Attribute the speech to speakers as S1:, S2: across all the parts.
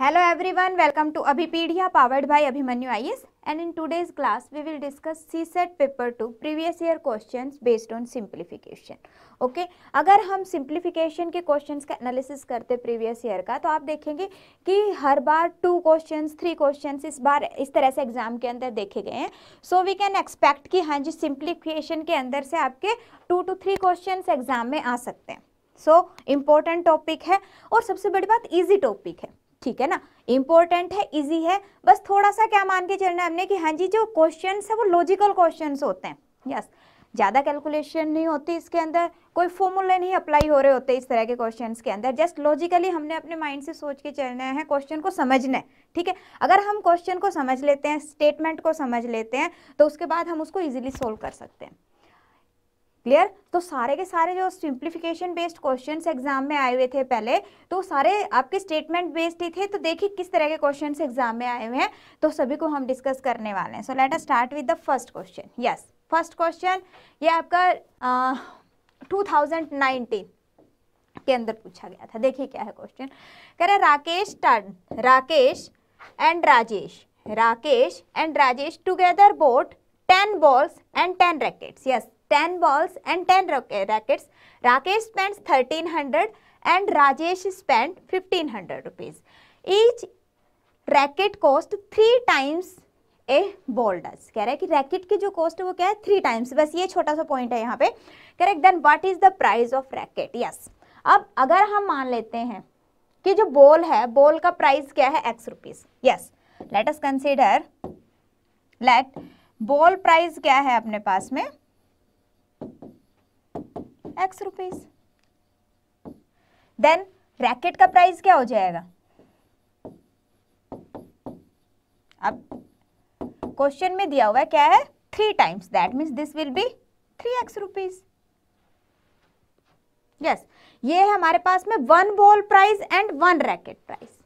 S1: Hello everyone, welcome to Abhipedia powered by Abhimanyu IS and in today's class we will discuss CSET paper 2 previous year questions based on simplification. Okay? अगर हम simplification के questions का analysis करते previous year का तो आप देखेंगे कि हर बार टू क्वेश्चंस थ्री क्वेश्चंस इस बार इस तरह से एग्ज़ाम के अंदर देखे गए हैं सो वी कैन एक्सपेक्ट कि हाँ जी सिंप्लीफिकेशन के अंदर से आपके two two three questions exam में आ सकते हैं सो इम्पोर्टेंट टॉपिक है और सबसे बड़ी बात ईजी टॉपिक है ठीक है ना? इंपॉर्टेंट है इजी है। बस थोड़ा सा क्या मान के चलना है हमने कि हाँ जी, जो क्वेश्चन है वो लॉजिकल क्वेश्चन होते हैं। यस ज़्यादा कैलकुलेशन नहीं होती इसके अंदर। कोई फॉर्मूले नहीं अप्लाई हो रहे होते इस तरह के क्वेश्चंस के अंदर। जस्ट लॉजिकली हमने अपने माइंड से सोच के चलना है क्वेश्चन को समझना है। ठीक है? अगर हम क्वेश्चन को समझ लेते हैं स्टेटमेंट को समझ लेते हैं तो उसके बाद हम उसको इजीली सोल्व कर सकते हैं। क्लियर तो सारे के सारे जो सिंप्लीफिकेशन बेस्ड क्वेश्चन एग्ज़ाम में आए हुए थे पहले तो सारे आपके स्टेटमेंट बेस्ड ही थे तो देखिए किस तरह के क्वेश्चन एग्ज़ाम में आए हुए हैं तो सभी को हम डिस्कस करने वाले हैं। So let us start with the first question yes first question ये आपका टू थाउज़ेंड के अंदर पूछा गया था। देखिए क्या है क्वेश्चन कह रहे Rakesh ton, Rakesh and Rajesh, Rakesh and Rajesh together bought ten balls and ten rackets yes 10 balls and 10 rackets. Rakesh spends 1300 and Rajesh spent 1500 rupees. Each racket cost three times a ball कह रहा है कि racket की जो cost है वो क्या है थ्री टाइम्स बस ये छोटा सा पॉइंट है यहाँ पे correct then what is the price of racket yes अब अगर हम मान लेते हैं कि जो बॉल है बॉल का प्राइस क्या है X rupees yes let us consider let ball price क्या है अपने पास में एक्स रुपीज़ देन रैकेट का प्राइस क्या हो जाएगा अब क्वेश्चन में दिया हुआ है क्या है three times that means this will be three X rupees yes ये है हमारे पास में one ball price and one racket price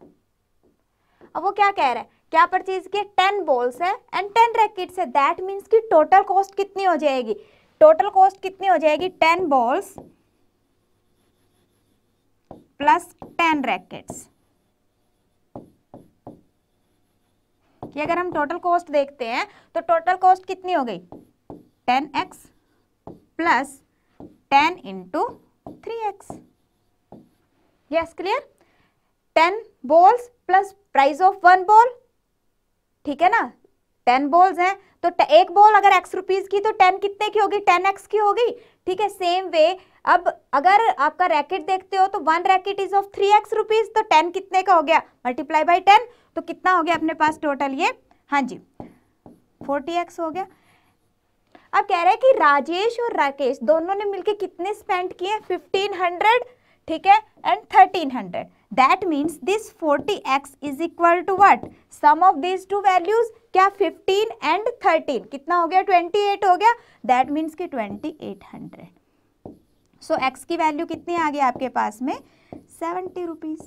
S1: अब वो क्या कह रहा है क्या परचेज किया टेन बॉल्स है एंड टेन रैकेट्स है दैट मीन्स की टोटल कॉस्ट कितनी हो जाएगी टोटल कॉस्ट कितनी हो जाएगी? Ten balls plus ten rackets कि अगर हम टोटल कॉस्ट देखते हैं तो टोटल कॉस्ट कितनी हो गई? Ten X plus ten into three X yes clear ten balls plus price of one ball ठीक है ना? टेन बॉल्स हैं तो एक बॉल अगर एक्स रुपीज़ की तो टेन कितने की होगी? टेन एक्स की होगी। ठीक है सेम वे अब अगर आपका रैकेट देखते हो तो one racket is of three X rupees तो टेन कितने का हो गया? मल्टीप्लाई बाई टेन तो कितना हो गया अपने पास टोटल ये? हाँ जी फोर्टी एक्स हो गया। अब कह रहे हैं कि राजेश और राकेश दोनों ने मिलकर कितने स्पेंड किए? फिफ्टीन हंड्रेड ठीक है and thirteen hundred that means this forty X is equal to what sum of this two values क्या 15 एंड 13 कितना हो गया? 28 हो गया। दैट मीन्स कि 2800 सो x की वैल्यू कितनी आ गई आपके पास में? Seventy rupees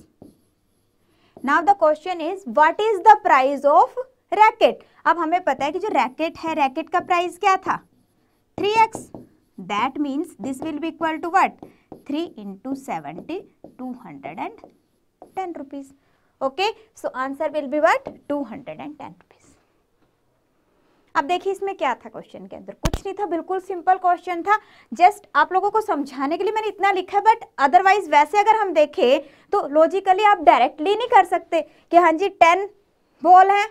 S1: now the question is what is the price of racket अब हमें पता है कि जो रैकेट है रैकेट का प्राइस क्या था? 3x that means this will be equal to what three into seventy two hundred and ten rupees okay so answer will be what two hundred and ten rupees अब देखिए इसमें क्या था question के अंदर। कुछ नहीं था, बिल्कुल सिंपल क्वेश्चन था। जस्ट आप लोगों को समझाने के लिए मैंने इतना लिखा है बट अदरवाइज़ वैसे अगर हम देखें तो लॉजिकली आप डायरेक्टली नहीं कर सकते कि हाँ जी टेन बॉल है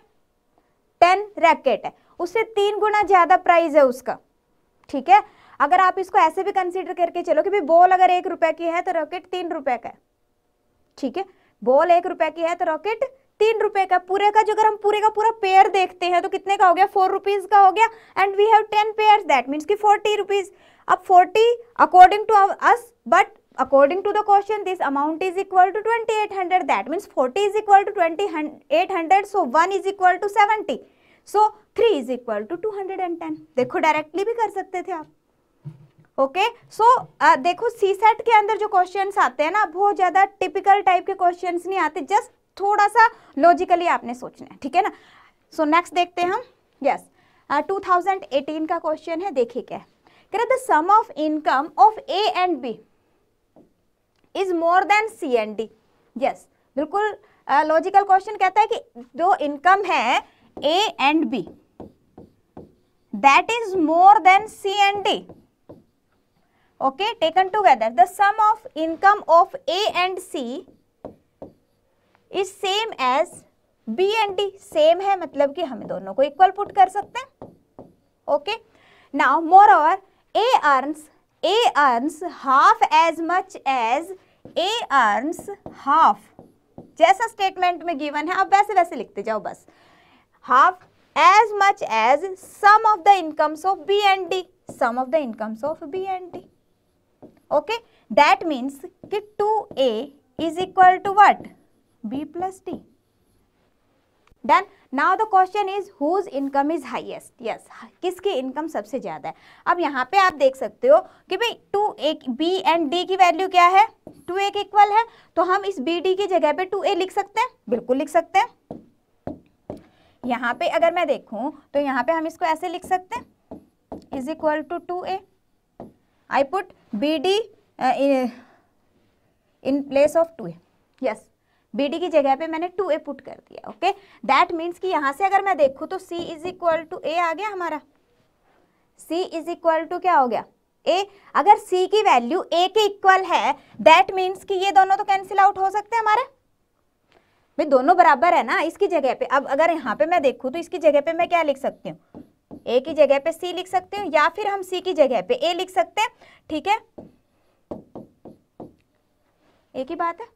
S1: टेन रैकेट है। उससे तीन गुना ज़्यादा प्राइस है उसका, ठीक है? अगर आप इसको ऐसे भी कंसिडर करके चलो कि बॉल अगर एक रुपए की है तो रॉकेट तीन रुपए का है, ठीक है? बॉल एक रुपए की है तो रॉकेट तीन रुपए का पूरे का जो अगर हम पूरे का पूरा पेयर देखते हैं तो कितने का हो गया? फोर रुपीज़ का हो गया and we have ten pair that means की फोर्टी रुपीज़ अब forty according to us but according to the question this amount is equal to 2800 that means 40 is equal to 2800 so 1 is equal to 70 so 3 is equal to 210 देखो directly भी कर सकते थे आप। Okay? so, देखो सी set के अंदर जो क्वेश्चंस आते हैं ना बहुत ज़्यादा टिपिकल टाइप के क्वेश्चंस नहीं आते जस्ट थोड़ा सा लॉजिकली आपने सोचना है ठीक है ना? सो so, नेक्स्ट देखते हैं हम। यस टू थाउज़ेंड एटीन का क्वेश्चन है देखिए क्या है। The sum of income of A and B is more than C and D yes बिल्कुल लॉजिकल क्वेश्चन कहता है कि जो इनकम है A and B that is more than C and D okay taken together the sum of income of A and C is same as B and D. Same है मतलब कि हम दोनों को इक्वल पुट कर सकते हैं। Okay now moreover A earns A earns half as much as A earns half जैसा स्टेटमेंट में गिवन है, आप वैसे वैसे लिखते जाओ बस। Half as much as sum of the incomes of B and D sum of the incomes of B and D okay that means कि two A is equal to what B plus D done now the question is whose income is highest yes किसकी income सबसे ज़्यादा है? अब यहाँ पे आप देख सकते हो कि भाई two A B and D की वैल्यू क्या है? टू ए के इक्वल है तो हम इस बी डी की जगह पे टू ए लिख सकते हैं? बिल्कुल लिख सकते हैं। यहाँ पे अगर मैं देखूँ तो यहाँ पे हम इसको ऐसे लिख सकते हैं। Is equal to two A I put B D in place of two A yes B D की जगह पे मैंने टू ए पुट कर दिया ओके दैट मीन्स कि यहाँ से अगर मैं देखूँ तो C is equal to A आ गया हमारा। सी इज़ इक्वल टू क्या हो गया? ए अगर सी की वैल्यू ए के इक्वल है दैट मीन्स कि ये दोनों तो कैंसिल आउट हो सकते हैं हमारे। भाई, दोनों बराबर है ना इसकी जगह पे। अब अगर यहाँ पे मैं देखूँ तो इसकी जगह पे मैं क्या लिख सकती हूँ? ए की जगह पे सी लिख सकती हूँ, या फिर हम सी की जगह पे ए लिख सकते हैं, ठीक है? एक ही बात है?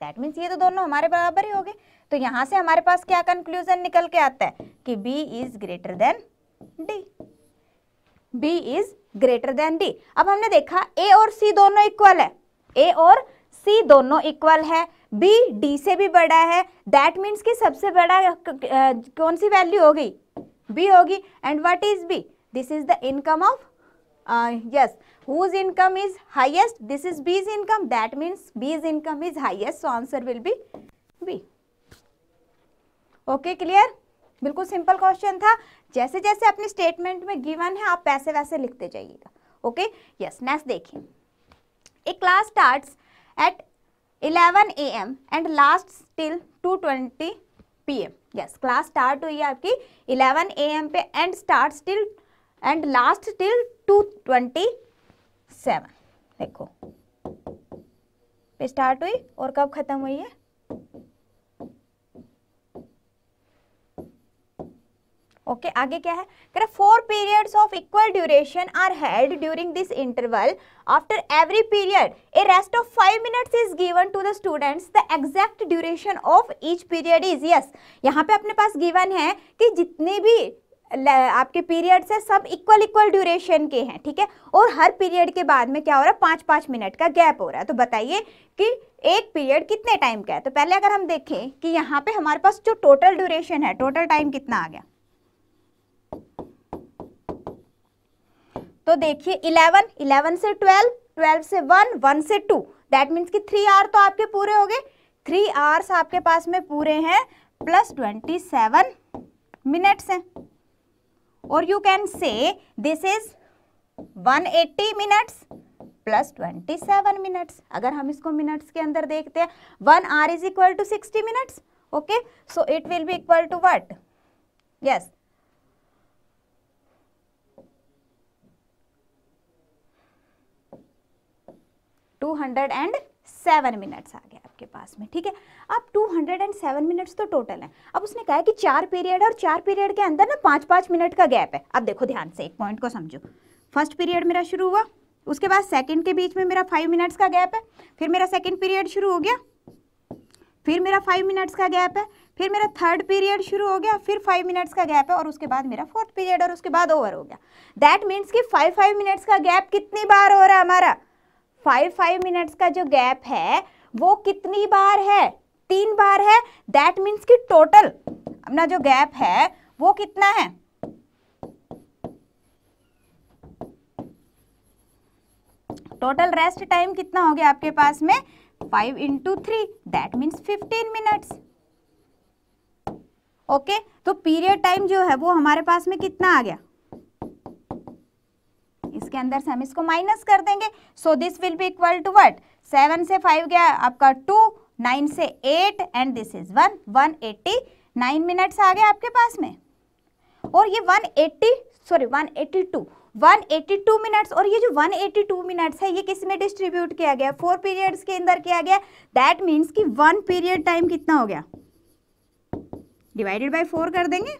S1: दैट मीन्स ये तो दोनों हमारे बराबर ही हो गए। तो यहाँ से हमारे पास क्या कंक्लूजन निकल के आता है? कि B is greater than D. B is greater than D. अब हमने देखा A और C दोनों इक्वल है। A और C दोनों इक्वल है। B, D से भी बड़ा है। दैट मीन्स कि सबसे बड़ा कौन सी वैल्यू होगी? B होगी। And what is B? This is the income of yes whose income is highest, this is b's income. That means b's income is highest, so answer will be b. Okay clear बिल्कुल simple question था। जैसे जैसे अपने statement में given है, आप पैसे वैसे लिखते जाइएगा। ओके यस नेक्स्ट देखिए। A class starts at 11 AM and last till 2:20 PM yes class start हुई है आपकी 11 एम पे and start till and last till 2:20 seven. देखो। स्टार्ट हुई और कब खत्म हुई है? ओके okay, आगे क्या है? कह four periods of equal duration are held during this interval after every period a rest of five minutes is given to the students the exact duration of each period is yes यहाँ पे अपने पास given है कि जितने भी आपके periods है, सब इक्वल इक्वल ड्यूरेशन के हैं, ठीक है? और हर पीरियड के बाद में क्या हो रहा है? पाँच पाँच मिनट का गैप हो रहा है। तो बताइए कि एक पीरियड कितने टाइम का है? तो पहले अगर हम देखें कि यहाँ पे हमारे पास जो टोटल ड्यूरेशन है टोटल टाइम कितना आ गया? तो देखिए इलेवन इलेवन से ट्वेल्व ट्वेल्व से वन वन से टू दैट मीन्स कि थ्री आवर तो आपके पूरे हो गए। थ्री आवर्स आपके पास में पूरे हैं प्लस ट्वेंटी सेवन मिनट्स हैं। Or you can say this is 180 minutes plus 27 minutes अगर हम इसको मिनट्स के अंदर देखते हैं one hour is equal to 60 minutes okay so it will be equal to what yes two hundred and seven minutes आ गया आपके पास में, ठीक है? अब two hundred and seven minutes तो टोटल है। अब उसने कहा है कि चार पीरियड है और चार पीरियड के अंदर ना पाँच पाँच मिनट का गैप है। अब देखो ध्यान से, एक पॉइंट को समझो। फ़र्स्ट पीरियड मेरा शुरू हुआ, उसके बाद सेकेंड के बीच में मेरा फाइव मिनट्स का गैप है, फिर मेरा सेकेंड पीरियड शुरू हो गया, फिर मेरा फाइव मिनट्स का गैप है, फिर मेरा थर्ड पीरियड शुरू हो गया, फिर फाइव मिनट्स का गैप है और उसके बाद मेरा फोर्थ पीरियड और उसके बाद ओवर हो गया। दैट मीन्स कि फाइव फाइव मिनट्स का गैप कितनी बार हो रहा है हमारा? फाइव फाइव मिनट्स का जो गैप है, वो कितनी बार है? तीन बार है? दैट मीन्स कि टोटल अपना जो गैप है, वो कितना है? टोटल रेस्ट टाइम कितना हो गया आपके पास में? Five into three that means fifteen minutes okay तो पीरियड टाइम जो है, वो हमारे पास में कितना आ गया? इसके अंदर से हम इसको माइनस कर देंगे। So this will be equal to what seven से फाइव गया, आपका टू नाइन से eight and this is one one eighty nine minutes आ गए आपके पास में। और ये one eighty sorry one eighty two one eighty two minutes और ये जो वन एट्टी टू मिनट्स है, ये किसमें डिस्ट्रीब्यूट किया गया? फोर पीरियड्स के अंदर किया गया। दैट मीन्स कि वन पीरियड टाइम कितना हो गया? डिवाइडेड बाय फोर कर देंगे।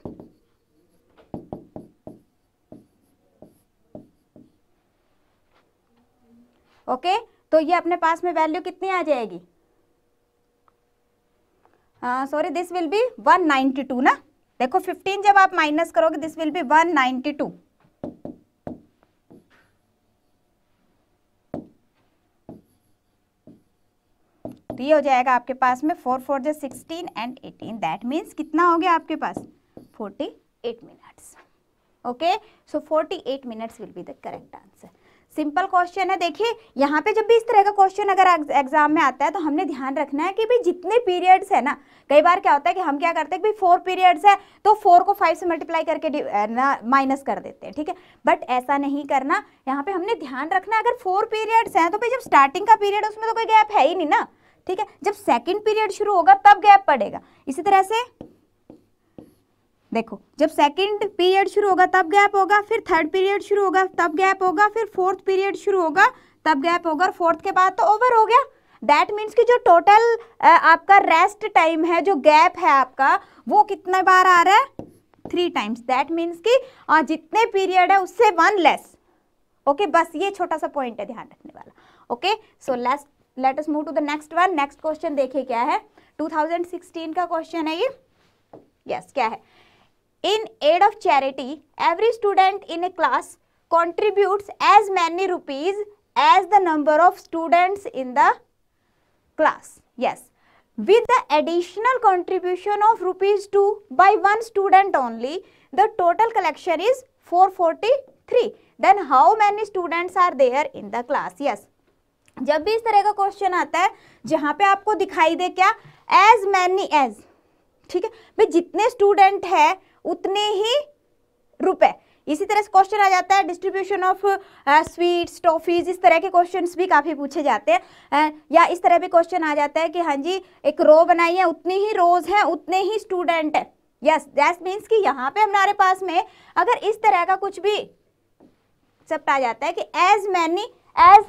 S1: ओके? तो ये अपने पास में वैल्यू कितनी आ जाएगी? सॉरी दिस विल बी 192 ना? देखो 15 जब आप माइनस करोगे दिस विल बी 192 तो ये हो जाएगा आपके पास में फोर फोर जो sixteen and eighteen that means कितना हो गया आपके पास? Forty eight minutes okay? So forty eight minutes will be the correct answer simple question है। देखिए, यहाँ पे जब भी इस तरह का क्वेश्चन अगर एग्ज़ाम में आता है तो हमने ध्यान रखना है कि भाई जितने पीरियड्स है ना, कई बार क्या होता है कि हम क्या करते हैं कि फोर पीरियड्स है तो फोर को फाइव से मल्टीप्लाई करके ना, माइनस कर देते हैं, ठीक है? बट ऐसा नहीं करना। यहाँ पे हमने ध्यान रखना है, अगर फोर पीरियड्स हैं तो भाई जब स्टार्टिंग का पीरियड है, उसमें तो कोई गैप है ही नहीं ना, ठीक है? जब सेकेंड पीरियड शुरू होगा, तब गैप पड़ेगा। इसी तरह से देखो जब सेकंड पीरियड शुरू होगा तब गैप होगा फिर थर्ड पीरियड शुरू होगा तब गैप होगा फिर फोर्थ पीरियड शुरू होगा तब गैप होगा और फोर्थ के बाद तो ओवर हो गया। दैट मीन्स कि जो टोटल आपका रेस्ट टाइम है जो गैप है आपका वो कितने बार आ रहा है? थ्री टाइम्स दैट मीन्स कि जितने पीरियड है उससे वन लेस ओके बस ये छोटा सा पॉइंट है ध्यान रखने वाला। Okay so let's let us move to the next one next question देखिए क्या है? 2016 का क्वेश्चन है ये। यस yes, क्या है? In aid of charity every student in a class contribute as many rupees as the number of student in the class yes with the additional contribution of rupees two by one student only the total collection is four forty three then how many student are there in the class yes जब भी इस तरह का question आता है, जहाँ पे आपको दिखाई दे क्या? एज मैनी एज ठीक है? भाई जितने स्टूडेंट है उतने ही रुपए। इसी तरह से क्वेश्चन आ जाता है डिस्ट्रीब्यूशन ऑफ़ स्वीट्स टॉफीज इस तरह के क्वेश्चंस भी काफ़ी पूछे जाते हैं। Uh, या इस तरह भी क्वेश्चन आ जाता है कि हाँ जी एक रो बनाई है उतनी ही रोज हैं उतने ही स्टूडेंट है। यस दैट मीन्स कि यहाँ पे हमारे पास में अगर इस तरह का कुछ भी सब आ जाता है कि as many as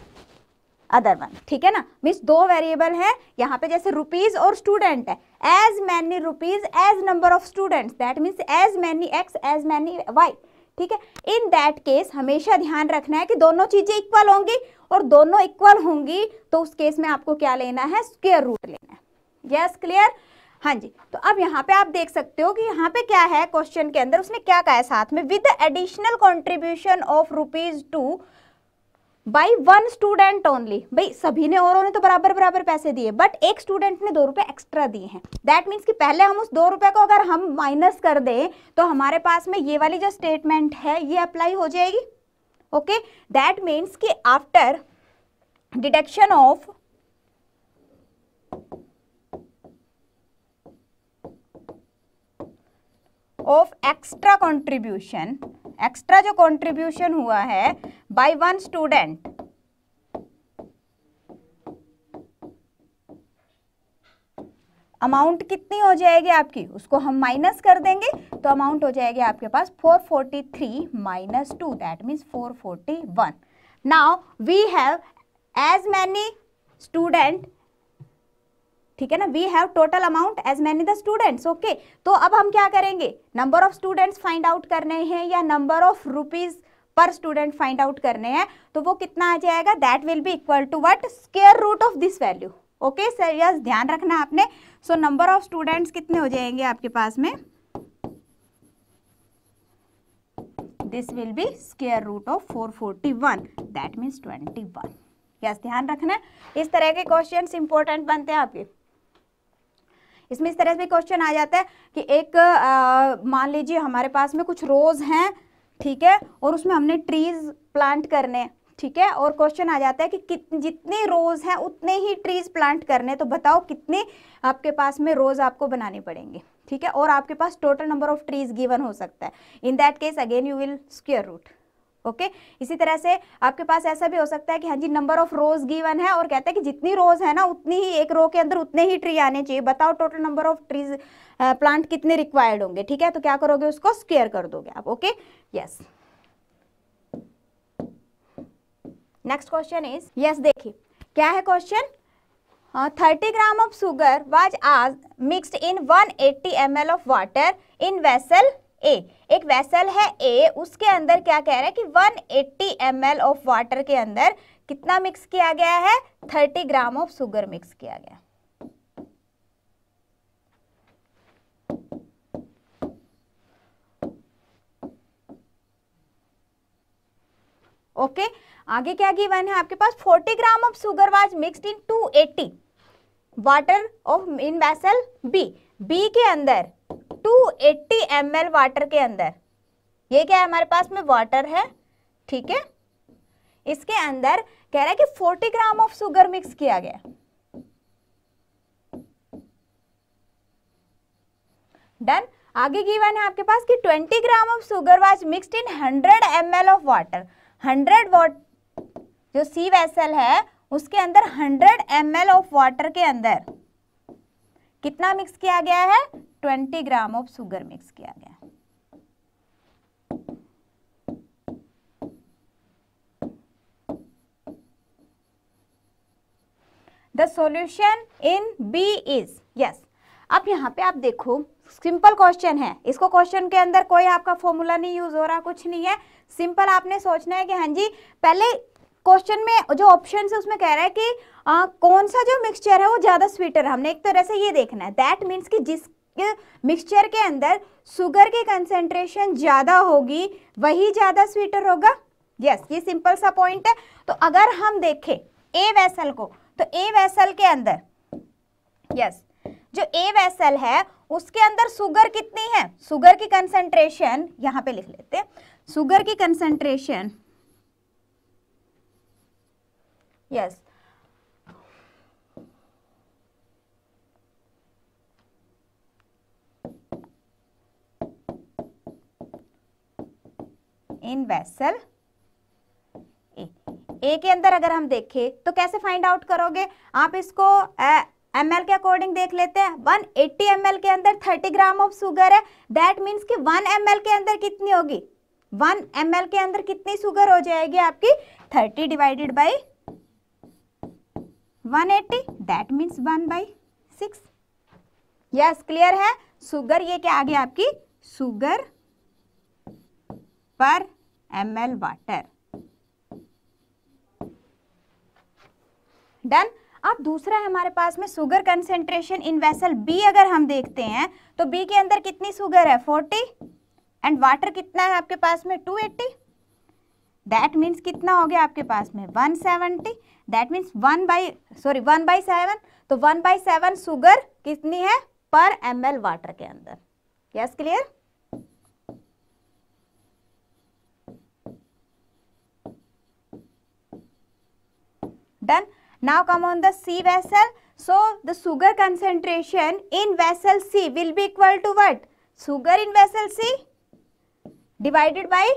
S1: other one ठीक है ना? मीन्स दो वेरिएबल है, यहाँ पे जैसे रुपीज़ और स्टूडेंट है। As many rupees as number of students that means as many X as many Y ठीक है? इन दैट केस हमेशा ध्यान रखना है कि दोनों चीज़ें इक्वल होंगी और दोनों इक्वल होंगी तो उस केस में आपको क्या लेना है? स्क्वेयर रूट लेना है। यस क्लियर हाँ जी। तो अब यहाँ पे आप देख सकते हो कि यहाँ पे क्या है क्वेश्चन के अंदर? उसने क्या कहा है साथ में? With additional contribution of rupees two by one student only भाई, सभी ने और ने तो बराबर बराबर पैसे दिए बट एक स्टूडेंट ने दो रुपए एक्स्ट्रा दिए हैं। दैट मीन्स कि पहले हम उस दो रुपए को अगर हम माइनस कर दें तो हमारे पास में ये वाली जो स्टेटमेंट है, ये अप्लाई हो जाएगी। ओके दैट मीन्स कि after deduction of of extra contribution extra जो कंट्रीब्यूशन हुआ है बाय वन स्टूडेंट अमाउंट कितनी हो जाएगी आपकी? उसको हम माइनस कर देंगे तो अमाउंट हो जाएगी आपके पास 443 minus two that means 441 now we have as many student ठीक है ना? We have total amount as many the students okay तो अब हम क्या करेंगे? Number of students find out करने हैं या नंबर ऑफ़ रुपीज़ पर स्टूडेंट फाइंड आउट करने हैं तो वो कितना आ जाएगा? That will be equal to what square root of this value okay sir yes ध्यान रखना आपने। सो नंबर ऑफ़ स्टूडेंट्स कितने हो जाएँगे आपके पास में? This will be square root of 441 that means 21 yes ध्यान रखना। इस तरह के क्वेश्चन इंपॉर्टेंट बनते हैं आपके। इसमें इस तरह से क्वेश्चन आ जाता है कि एक मान लीजिए हमारे पास में कुछ रोज़ हैं ठीक है? और उसमें हमने ट्रीज प्लांट करने ठीक है? और क्वेश्चन आ जाता है कि जितने रोज़ हैं, उतने ही ट्रीज प्लांट करने तो बताओ कितने आपके पास में रोज़ आपको बनाने पड़ेंगे, ठीक है? और आपके पास total number of trees given हो सकता है। In that case again you will square root okay? okay? इसी तरह से आपके पास ऐसा भी हो सकता है कि हाँ जी नंबर ऑफ़ रोज गिवन है और कहते हैं कि जितनी रोज है ना, उतनी ही एक रो के अंदर उतने ही ट्री आने चाहिए। बताओ total number of trees plant कितने रिक्वायर्ड होंगे, ठीक है? तो क्या करोगे उसको? स्क्वेयर कर दोगे आप, okay? Yes next question is yes देखिए, क्या है question thirty gram of sugar was as mixed in one eighty M of water in vessel A एक वेसल है ए उसके अंदर क्या कह रहा है कि 180 एट्टी ऑफ़ वाटर के अंदर कितना मिक्स किया गया है? 30 ग्राम ऑफ़ सुगर मिक्स किया गया। Okay okay? आगे क्या गिवन है आपके पास? 40 gram of sugar was mixed in 280 water of in vessel B B के अंदर 280 ml वाटर के अंदर। ये क्या है हमारे पास में? वाटर है, ठीक है? इसके अंदर कह रहा है कि 40 ग्राम ऑफ़ सुगर मिक्स किया गया। डन आगे गिवन है आपके पास कि 20 gram of sugar was mixed in 100 ml of water 100 वाट जो सी वेसल है, उसके अंदर 100 ml ऑफ़ वाटर के अंदर कितना मिक्स किया गया है? 20 ग्राम ऑफ़ सुगर मिक्स किया गया। The solution in B is yes अब यहाँ पे आप देखो सिंपल क्वेश्चन है। इसको क्वेश्चन के अंदर कोई आपका फॉर्मूला नहीं यूज़ हो रहा कुछ नहीं है। सिंपल आपने सोचना है कि हाँ जी पहले क्वेश्चन में जो ऑप्शन है उसमें कह रहा है कि आ, कौन सा जो मिक्सचर है वो ज़्यादा स्वीटर है। हमने एक तरह से ये देखना है। दैट मीन्स कि जिस मिक्सचर के अंदर शुगर की कंसेंट्रेशन ज़्यादा होगी वही ज़्यादा स्वीटर होगा? यस yes, ये सिंपल सा पॉइंट है। तो अगर हम देखें ए वैसल को तो ए वैसल के अंदर यस yes, जो ए वैसल है उसके अंदर शुगर कितनी है? शुगर की कंसेंट्रेशन यहाँ पे लिख लेते हैं। शुगर की concentration yes yes in vessel A A के अंदर अगर हम देखें तो कैसे फाइंड आउट करोगे? आप इसको एम एल के अकॉर्डिंग देख लेते हैं। 180 एट्टी के अंदर 30 ग्राम ऑफ़ शुगर है। दैट मीन्स कि 1 एम के अंदर कितनी होगी? 1 एम के अंदर कितनी शुगर हो जाएगी आपकी? 30 divided by 180 that means one by six yes clear है? सुगर ये क्या आ गया आपकी? Sugar M L water done अब दूसरा है हमारे पास में sugar concentration in vessel B अगर हम देखते हैं तो बी के अंदर कितनी शुगर है? 40 एंड वाटर कितना है आपके पास में? 280 दैट मीन्स कितना हो गया आपके पास में? 170 that means one by sorry one by seven तो वन बाई सेवन सुगर कितनी है? पर एम एल वाटर के अंदर. Yes clear done now come on the C vessel so the sugar concentration in vessel C will be equal to what sugar in vessel C divided by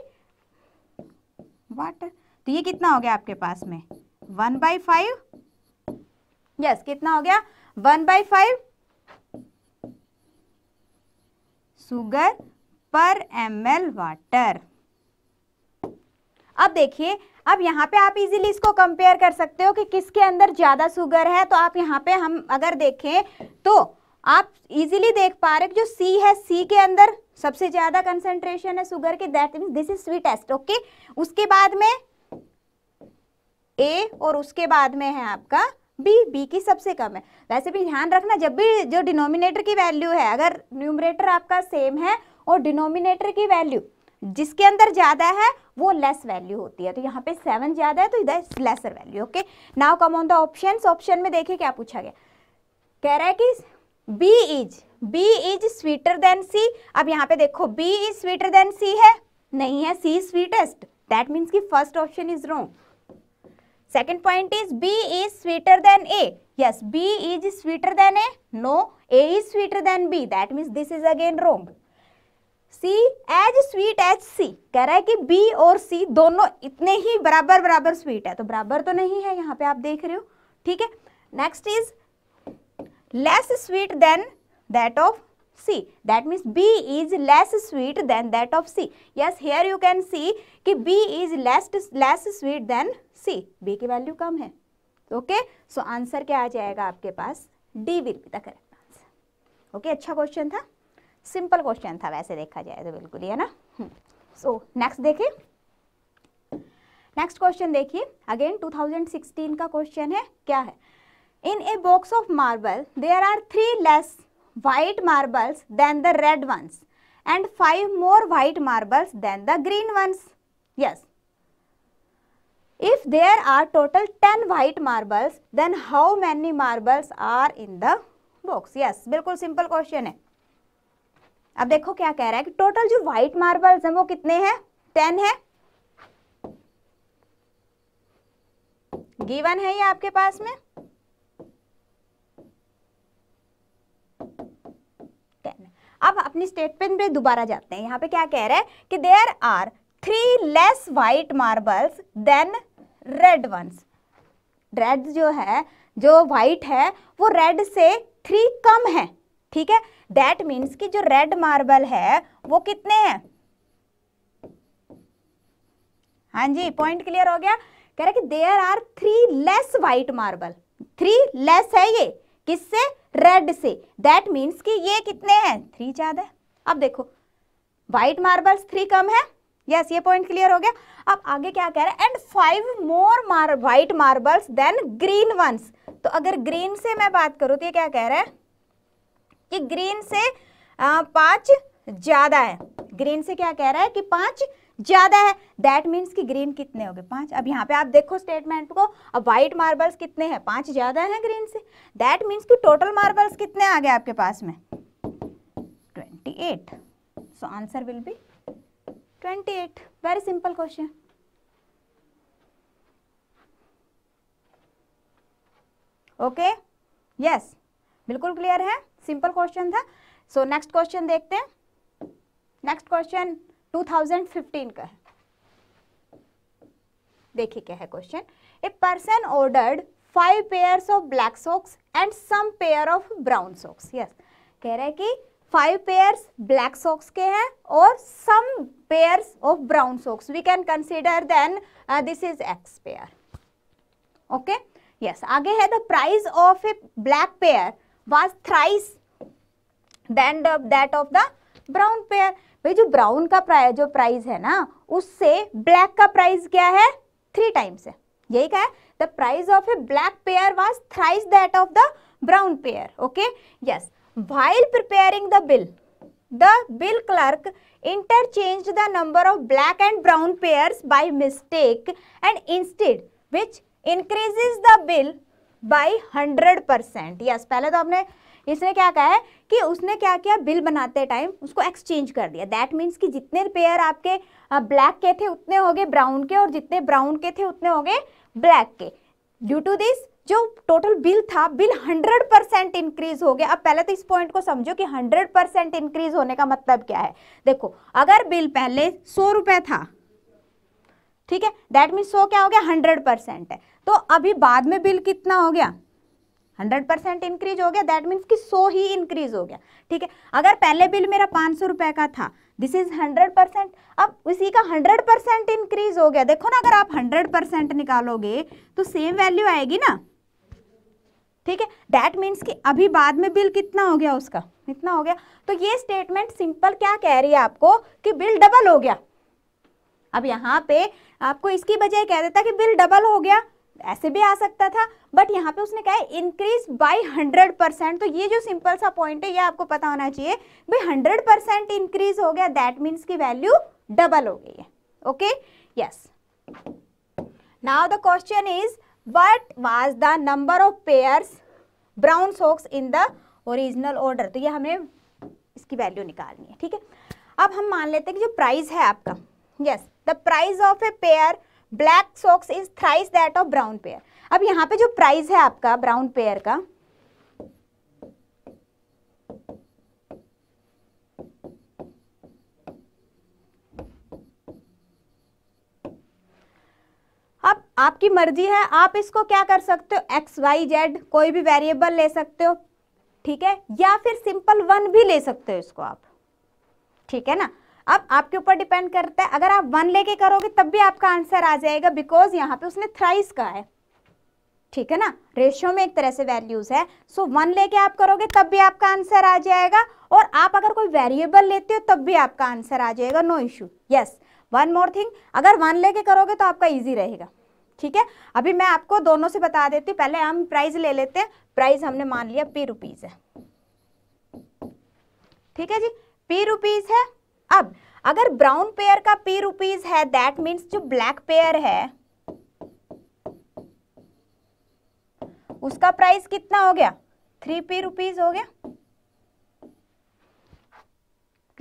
S1: water तो ये कितना हो गया आपके पास में? वन बाई फाइव यस कितना हो गया? One by five sugar per M L water अब देखिए अब यहाँ पे आप इजीली इसको कंपेयर कर सकते हो कि किसके अंदर ज़्यादा शुगर है। तो आप यहाँ पे हम अगर देखें तो आप इजीली देख पा रहे जो सी है सी के अंदर सबसे ज़्यादा कंसेंट्रेशन है शुगर की। That mean this is sweetest okay उसके बाद में ए और उसके बाद में है आपका बी बी की सबसे कम है। वैसे भी ध्यान रखना, जब भी जो डिनोमिनेटर की वैल्यू है, अगर न्यूमरेटर आपका सेम है और डिनोमिनेटर की वैल्यू जिसके अंदर ज़्यादा है वो लेस वैल्यू होती है तो यहाँ पे सेवन ज़्यादा है तो इधर lesser value okay now come on the option option में देखिए क्या पूछा गया कह रहा है कि B is B is sweeter than C अब यहाँ पे देखो B is sweeter than C है नहीं है सी स्वीटेस्ट दैट मीन्स की first option is wrong Second point is B is sweeter than A. Yes, B is sweeter than A. No, A is sweeter than B. That means this is again wrong. C as sweet as C कह रहा है कि B और सी दोनों इतने ही बराबर बराबर sweet है। तो बराबर तो नहीं है, यहाँ पे आप देख रहे हो। ठीक है? Next is less sweet than that of C that means B is less sweet than that of C yes here you can see कि B is less less sweet than C B की value कम है। Okay so answer क्या आ जाएगा आपके पास? D will be the correct answer okay अच्छा question था? सिंपल क्वेश्चन था वैसे देखा जाए तो बिल्कुल ही, है ना? सो नेक्स्ट देखिए। नेक्स्ट क्वेश्चन देखिए। अगेन 2016 का क्वेश्चन है। क्या है? In a box of marble there are three less white marbles than the red ones and five more white marbles than the green ones yes if there are total ten white marbles then how many marbles are in the box yes बिल्कुल simple question है। अब देखो क्या कह रहा है कि total जो व्हाइट मार्बल्स हैं वो कितने हैं? टेन है? गिवन है ये आपके पास में? टेन अब अपनी स्टेटमेंट पे दोबारा जाते हैं। यहाँ पे क्या कह रहा है कि there are three less white marbles than red ones red जो है, जो व्हाइट है, वो रेड से थ्री कम है। ठीक है? दैट मीन्स कि जो रेड मार्बल है वो कितने हैं? हाँ जी पॉइंट क्लियर हो गया? कह रहा कि there are three less white marble three less है ये. किससे? रेड से. दैट मीन्स कि ये कितने हैं? थ्री ज़्यादा है. अब देखो व्हाइट मार्बल्स थ्री कम है. यस yes, ये पॉइंट क्लियर हो गया. अब आगे क्या कह रहा है? And five more mar white marbles than green ones तो अगर ग्रीन से मैं बात करूँ तो ये क्या कह रहा है? कि ग्रीन से पाँच ज़्यादा है। ग्रीन से क्या कह रहा है कि पाँच ज़्यादा है। दैट मीन्स कि ग्रीन कितने हो गए? पाँच। अब यहाँ पे आप देखो स्टेटमेंट को, अब व्हाइट मार्बल्स कितने हैं? पाँच ज़्यादा है ग्रीन से। दैट मीन्स कि टोटल मार्बल्स कितने आ गए आपके पास में? Twenty eight so answer will be twenty eight very simple question okay yes बिल्कुल क्लियर है? सिंपल क्वेश्चन था। सो नेक्स्ट क्वेश्चन देखते हैं। नेक्स्ट क्वेश्चन 2015 का है। देखिए क्या है question a person ordered five pairs of black socks and some pair of brown socks yes कह रहे हैं कि फाइव पेयर्स ब्लैक सॉक्स के हैं और some pairs of brown socks we can consider then this is X pair okay yes आगे है the price of a black pair was thrice than the, that of the brown भाई जो brown का प्राय जो प्राइस है ना उससे ब्लैक का प्राइस क्या है? थ्री टाइम्स है। यही क्या है? The price of a black pair was thrice that of the brown pair okay yes while preparing the bill the bill clerk interchange the number of black and brown pairs by mistake and instead which increases the bill by 100 percent yes पहले तो आपने इसने क्या कहा है कि उसने क्या किया? बिल बनाते टाइम उसको एक्सचेंज कर दिया। दैट मीन्स कि जितने पेयर आपके ब्लैक के थे, उतने हो गए ब्राउन के, और जितने ब्राउन के थे, उतने हो गए ब्लैक के। ड्यू टू दिस जो टोटल बिल था बिल 100 परसेंट इंक्रीज हो गया। अब पहले तो इस पॉइंट को समझो कि 100 परसेंट इंक्रीज होने का मतलब क्या है। देखो, अगर बिल पहले सौ रुपए था, ठीक है? दैट मीन सौ क्या हो गया? हंड्रेड परसेंट है। तो अभी बाद में बिल कितना हो गया? हंड्रेड परसेंट इंक्रीज हो गया दैट मीन्स कि सौ ही इंक्रीज हो गया। ठीक है? अगर पहले बिल मेरा पाँच सौ रुपए का था दिस इज़ हंड्रेड परसेंट, अब उसी का हंड्रेड परसेंट इंक्रीज हो गया। देखो ना, अगर आप हंड्रेड परसेंट निकालोगे तो सेम वैल्यू आएगी ना। ठीक है? दैट मीन्स कि अभी बाद में बिल कितना हो गया उसका? इतना हो गया। तो ये स्टेटमेंट सिंपल क्या कह रही है आपको? कि बिल डबल हो गया। अब यहाँ पे आपको इसकी बजाय कह देता कि बिल डबल हो गया। ऐसे भी आ सकता था बट यहाँ पे उसने कहा है इंक्रीज बाय हंड्रेड परसेंट तो ये जो सिंपल सा पॉइंट है, ये आपको पता होना चाहिए, भाई हंड्रेड परसेंट इंक्रीज हो गया दैट मीन्स की वैल्यू डबल हो गई है। Okay yes now the question is what was the number of pairs brown socks in the original order तो ये हमें इसकी वैल्यू निकालनी है, ठीक है? अब हम मान लेते हैं कि जो प्राइस है आपका yes the price of a pair black socks is thrice that of brown pair अब यहाँ पे जो प्राइस है आपका ब्राउन पेयर का, अब आपकी मर्ज़ी है, आप इसको क्या कर सकते हो? एक्स वाई जेड कोई भी वेरिएबल ले सकते हो, ठीक है? या फिर सिंपल वन भी ले सकते हो इसको आप, ठीक है ना? अब आपके ऊपर डिपेंड करता है। अगर आप वन लेके करोगे, तब भी आपका आंसर आ जाएगा बिकॉज़ यहाँ पे उसने थ्राइस का है। ठीक है ना? रेशियो में एक तरह से वैल्यूज़ है। सो वन लेके आप करोगे, तब भी आपका आंसर आ जाएगा। और आप अगर कोई वेरिएबल लेते हो, तब भी आपका आंसर आ जाएगा। No issue yes one more thing अगर वन लेके करोगे तो आपका इजी रहेगा। ठीक है? अभी मैं आपको दोनों से बता देती हूँ। पहले हम प्राइस ले लेते हैं। प्राइस हमने मान लिया पी रुपीज़ है। ठीक है जी? पी रुपीज़ है। अब, अगर ब्राउन पेयर का पी रुपीज़ है दैट मीन्स जो ब्लैक पेयर है, उसका प्राइस कितना हो गया? थ्री पी रुपीज़ हो गया।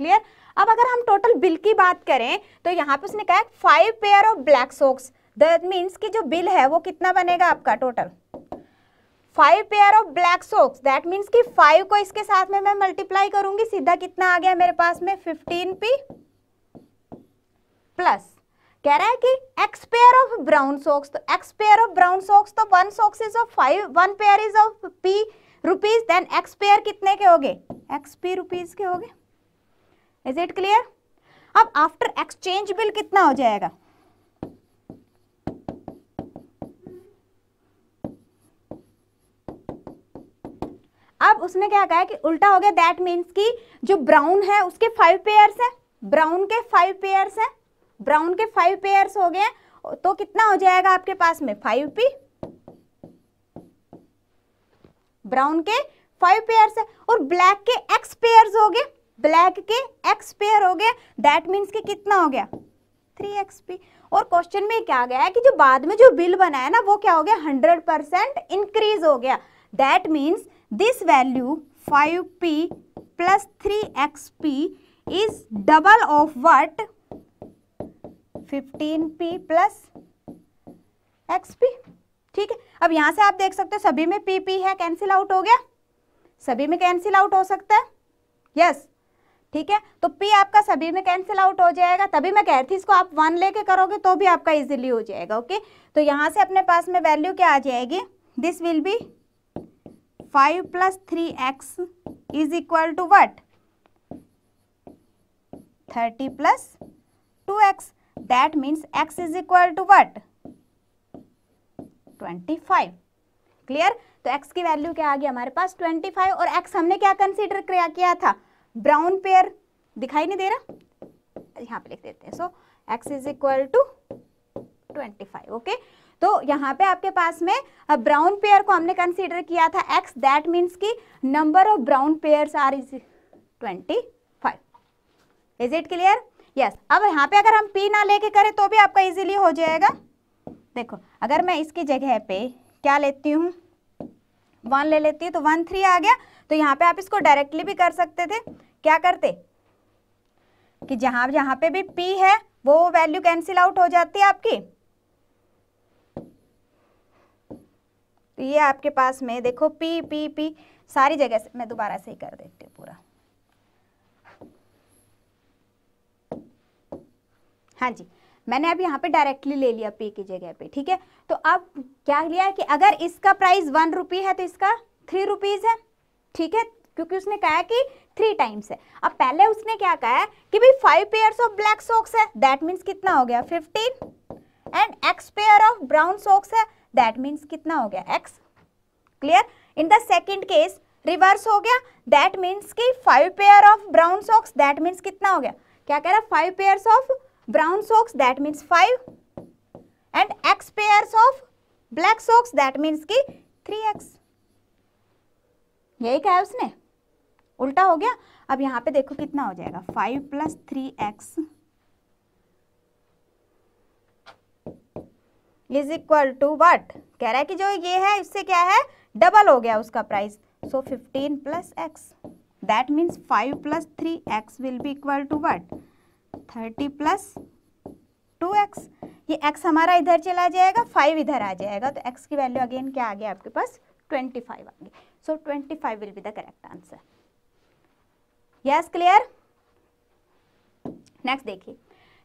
S1: क्लियर अब अगर हम टोटल बिल की बात करें तो यहाँ पे उसने कहा five pair of black socks that means कि जो बिल है, वो कितना बनेगा आपका total five pair of black socks that means कि फाइव को इसके साथ में मैं मल्टीप्लाई करूँगी। सीधा कितना आ गया मेरे पास में? फिफ्टीन पी प्लस कह रहा है कि x pair of brown socks तो x pair of brown socks तो one socks is of five one pair is of p rupees then x pair कितने के हो गए? एक्स पी रुपीज़ के हो गए। इज़ इट क्लियर अब आफ्टर एक्सचेंज बिल कितना हो जाएगा? अब उसने क्या कहा कि उल्टा हो गया दैट मीन्स कि जो ब्राउन है, उसके फाइव पेयर्स है। ब्राउन के फाइव पेयर्स है। ब्राउन के फाइव पेयर्स हो गए। तो कितना हो जाएगा आपके पास में? फाइव पी ब्राउन के फाइव पेयर्स है। और ब्लैक के एक्स पेयर्स हो गए। ब्लैक के एक्स पेयर हो गए। दैट मीन्स कि कितना हो गया? थ्री एक्स पी और क्वेश्चन में क्या गया है कि जो बाद में जो बिल बना है ना, वो क्या हो गया? हंड्रेड परसेंट इंक्रीज हो गया। That means three x p is double of what fifteen p plus x p ठीक है? अब यहाँ से आप देख सकते हो सभी में पी पी है कैंसिल आउट हो गया। सभी में कैंसिल आउट हो सकता है। Yes yes. ठीक है? तो पी आपका सभी में कैंसिल आउट हो जाएगा। तभी मैं कह रही थी इसको आप वन लेके करोगे तो भी आपका इजीली हो जाएगा ओके तो यहाँ से अपने पास में वैल्यू क्या आ जाएगी? This will be five plus three x is equal to what thirty plus two x that means x is equal to what? 25 clear तो x की वैल्यू क्या आ गई हमारे पास? 25 और x हमने क्या कंसीडर किया था? ब्राउन पेयर दिखाई नहीं दे रहा? यहाँ पे लिख देते हैं। So x is equal to 25 okay तो यहाँ पे आपके पास में ब्राउन पेयर को हमने कंसीडर किया था एक्स दैट मीन्स की number of brown pairs are is 25 is it clear yes अब यहाँ पे अगर हम पी ना लेके करें तो भी आपका इजीली हो जाएगा। देखो, अगर मैं इसकी जगह पे क्या लेती हूँ? वन ले लेती हूँ तो वन थ्री आ गया। तो यहाँ पे आप इसको डायरेक्टली भी कर सकते थे। क्या करते? कि जहाँ जहाँ पे भी पी है, वो वैल्यू कैंसिल आउट हो जाती है आपकी। तो ये आपके पास में, देखो, पी पी पी, सारी जगह से, मैं दोबारा से ही कर देती हूँ पूरा। हाँ जी, मैंने अब यहाँ पे डायरेक्टली ले लिया पे की जगह पे, ठीक है? तो अब क्या लिया कि अगर इसका प्राइस वन रुपी है तो इसका थ्री रुपीज़ है, ठीक है? क्योंकि उसने कहा कि थ्री टाइम्स है। अब पहले उसने क्या कहा है कि भाई five pair of black socks है दैट मीन्स कितना हो गया? Fifteen and x pair of brown socks है दैट मीन्स कितना हो गया? X clear in the second case reverse हो गया. दैट मीन्स की five pair of brown socks that means कितना हो गया? क्या कह रहा? Five pair of brown socks, that means 5 and x pairs of black socks, that means की 3x यही कहा उसने? उल्टा हो गया? अब यहाँ पे देखो कितना हो जाएगा. Five plus three x is equal to what कह रहा है कि जो ये है, इससे क्या है? डबल हो गया उसका price so 15 plus x that means 5 plus three x will be equal to what thirty plus two x ये एक्स हमारा इधर चला जाएगा फाइव इधर आ जाएगा. तो एक्स की वैल्यू अगेन क्या आ गया आपके पास? ट्वेंटी फाइव आ गई so twenty five will be the correct answer yes clear next देखिए.